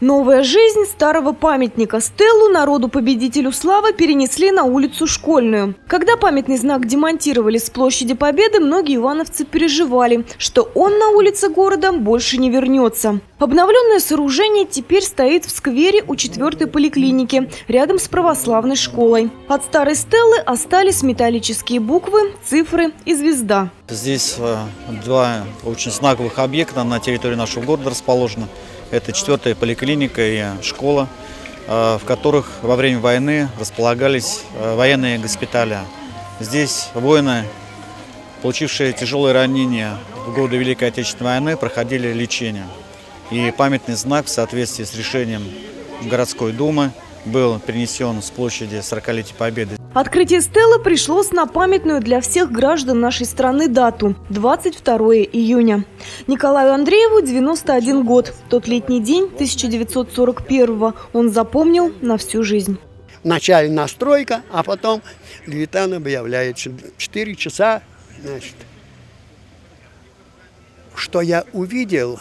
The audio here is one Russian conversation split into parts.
Новая жизнь старого памятника Стеллу народу-победителю славы перенесли на улицу Школьную. Когда памятный знак демонтировали с площади Победы, многие ивановцы переживали, что он на улице города больше не вернется. Обновленное сооружение теперь стоит в сквере у четвертой поликлиники, рядом с православной школой. От старой Стеллы остались металлические буквы, цифры и звезда. Здесь э, два очень знаковых объекта на территории нашего города расположены. Это четвертая поликлиника и школа, э, в которых во время войны располагались э, военные госпиталя. Здесь воины, получившие тяжелые ранения в годы Великой Отечественной войны, проходили лечение. И памятный знак в соответствии с решением городской думы был перенесен с площади 40-летия Победы. Открытие стелы пришлось на памятную для всех граждан нашей страны дату – 22 июня. Николаю Андрееву 91 год. Тот летний день 1941 он запомнил на всю жизнь. Вначале настройка, а потом Левитан объявляет 4 часа. Значит, что я увидел,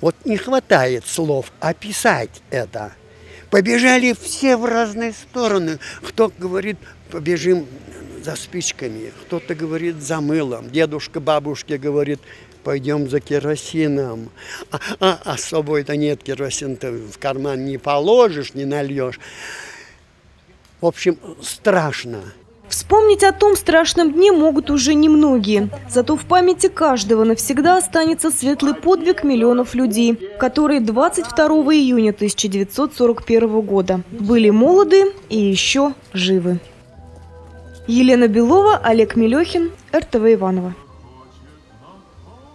вот не хватает слов описать это – Побежали все в разные стороны. Кто говорит, побежим за спичками, кто-то говорит за мылом. Дедушка бабушке говорит, пойдем за керосином. А, а, а с собой-то нет керосин-то в карман не положишь, не нальешь. В общем, страшно. Вспомнить о том страшном дне могут уже немногие. Зато в памяти каждого навсегда останется светлый подвиг миллионов людей, которые 22 июня 1941 года были молоды и еще живы. Елена Белова, Олег Мелехин, РТВ Иванова.